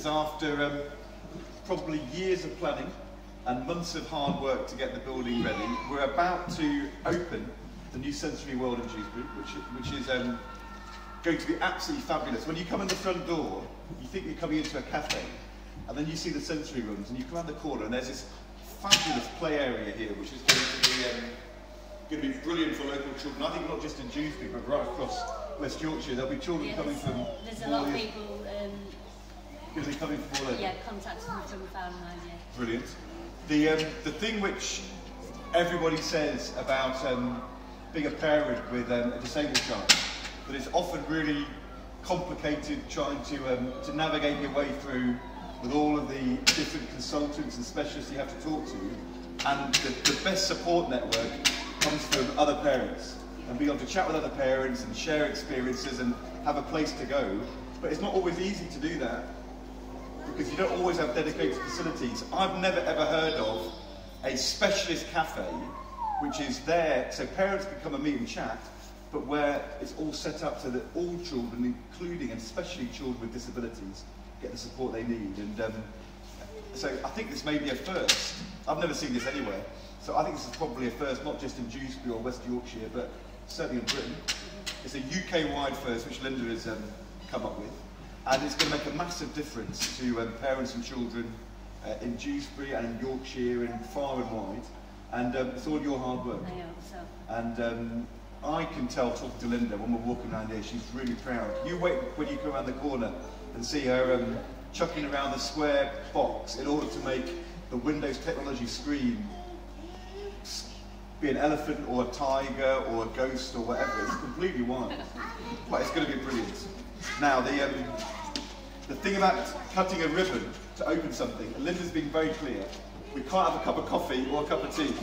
because after um, probably years of planning and months of hard work to get the building ready, we're about to open the new sensory world in Dewsbury, which, which is um, going to be absolutely fabulous. When you come in the front door, you think you're coming into a cafe, and then you see the sensory rooms, and you come around the corner, and there's this fabulous play area here, which is going to be, um, going to be brilliant for local children. I think not just in Dewsbury, but right across West Yorkshire. There'll be children Yeah, coming from there's a lot of people, um, Going to be coming from all over. yeah, contacting me from Farmline, yeah. Brilliant. The, um, the thing which everybody says about um, being a parent with um, a disabled child, that it's often really complicated trying to, um, to navigate your way through with all of the different consultants and specialists you have to talk to. And the, the best support network comes from other parents and being able to chat with other parents and share experiences and have a place to go. But it's not always easy to do that because you don't always have dedicated facilities. I've never ever heard of a specialist cafe which is there so parents can come and meet and chat, but where it's all set up so that all children, including and especially children with disabilities, get the support they need. And um, so I think this may be a first. I've never seen this anywhere. So I think this is probably a first, not just in Dewsbury or West Yorkshire, but certainly in Britain. It's a UK-wide first, which Linda has um, come up with. And it's going to make a massive difference to um, parents and children uh, in Dewsbury and in Yorkshire and far and wide. And um, it's all your hard work. I hope so. And um, I can tell talking to Linda when we're walking around here, she's really proud. You wait when you come around the corner and see her um, chucking around the square box in order to make the Windows technology screen be an elephant or a tiger or a ghost or whatever. It's completely wild. But it's going to be brilliant. Now, the, um, the thing about cutting a ribbon to open something, Linda's been very clear, we can't have a cup of coffee or a cup of tea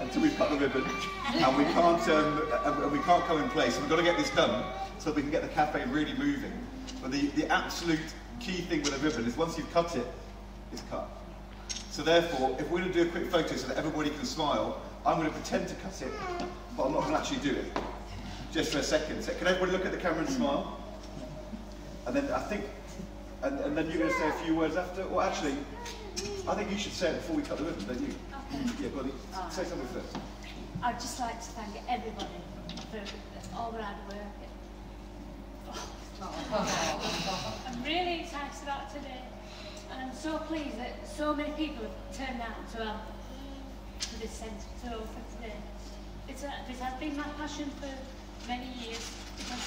until we cut the ribbon, and we can't, um, and we can't come in place. We've got to get this done so we can get the cafe really moving. But the, the absolute key thing with a ribbon is once you've cut it, it's cut. So therefore, if we're going to do a quick photo so that everybody can smile, I'm going to pretend to cut it, but I'm not going to actually do it. Just for a second. So can everybody look at the camera and smile? And then I think, and, and then you're going to say a few words after. Well, actually, I think you should say it before we cut the ribbon, don't you? Yeah, buddy. Say something first. I'd just like to thank everybody for all their hard work. I'm really excited about today, and I'm so pleased that so many people have turned out to help for this centre to open today. It's a, this has been my passion for many years because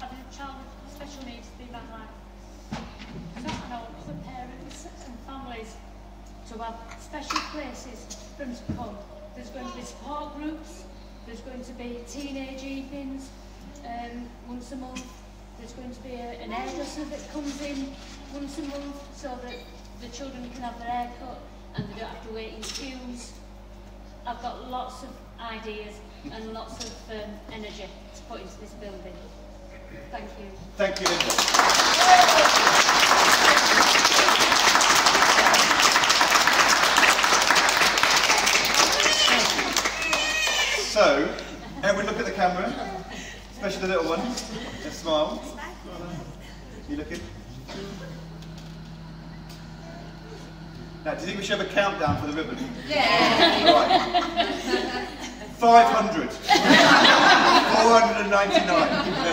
having a child with special needs has been my life. So I want for parents and families to have special places for them to come. There's going to be support groups, there's going to be teenage evenings um, once a month, there's going to be a, an hairdresser that comes in once a month so that the children can have their hair cut and they don't have to wait in queues. I've got lots of ideas and lots of um, energy to put into this building. Thank you. Thank you, Linda. Especially the little one. Just smile. You looking? Now, do you think we should have a countdown for the ribbon? Yeah. Right. 500. 499. No,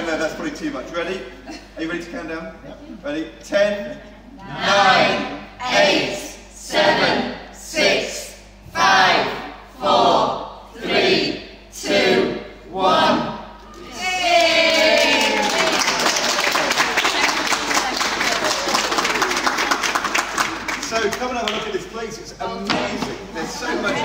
no, that's probably too much. Ready? Are you ready to count down? Ready? 10, 9, 8, 7, Have a look at this place. It's amazing. There's so much